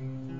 Mm-hmm.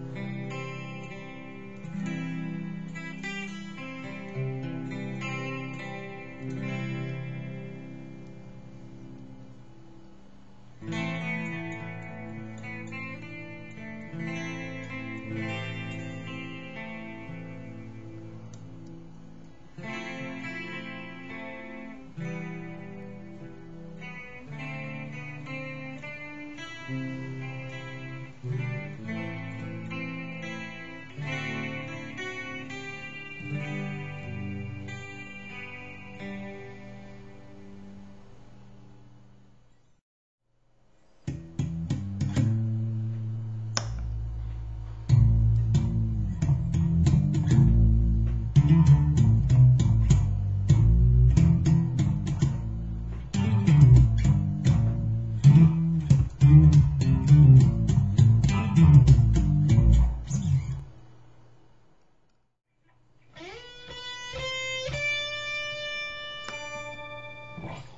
Oh.